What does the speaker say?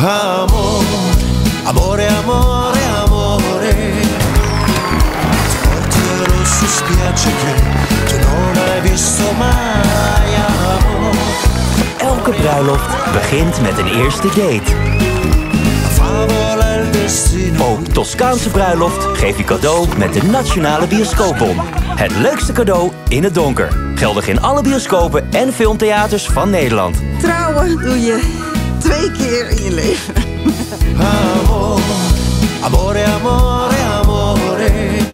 Amor, amore, amore, amore. Ti porterò su spiagge che tu non hai visto mai, amor. Elke bruiloft begint met een eerste date. Ook Toscaanse bruiloft geef je cadeau met de Nationale Bioscoopbon. Het leukste cadeau in het donker. Geldig in alle bioscopen en filmtheaters van Nederland. Trouwen doe je twee keer in je leven.